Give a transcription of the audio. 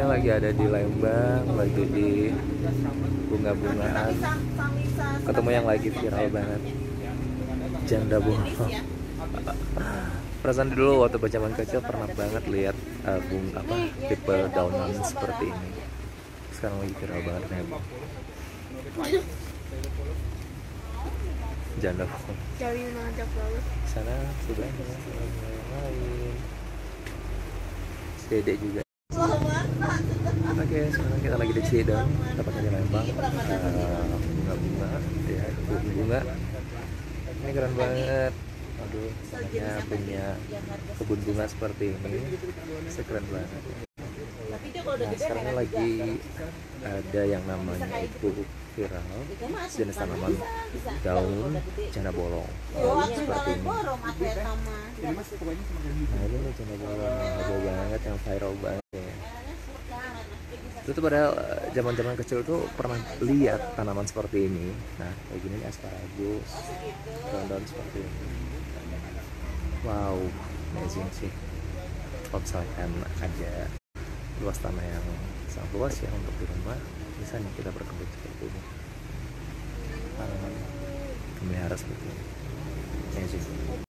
kita lagi ada di Lembang lagi di bunga-bungaan. Ketemu yang lagi viral banget. Janda bolong perasaan dulu waktu zaman kecil pernah banget lihat uh, bung apa tipe daunan seperti ini. Sekarang lagi viral banget nih janda Jauhin mengajak lalu. sana sudah yang lain Dede juga Oke, sekarang kita lagi di Cideng, tepatnya di Lembang. Eh, Bunga-bunga, ya, bunga. Ini keren banget. Aduh, namanya punya kebun bunga seperti ini. Sekeren banget. Nah, sekarang lagi ada yang namanya itu viral jenis tanaman daun janda bolong seperti ini nah ini janda bolong heboh banget yang viral banget ya itu tuh pada zaman zaman kecil tuh pernah lihat tanaman seperti ini. Nah kayak gini nih asparagus daun-daun seperti ini. Wow amazing sih. Kalau misalkan ada luas tanah yang sangat luas ya untuk di rumah bisa nih kita berkebun seperti ini. Tanaman memelihara seperti ini. Amazing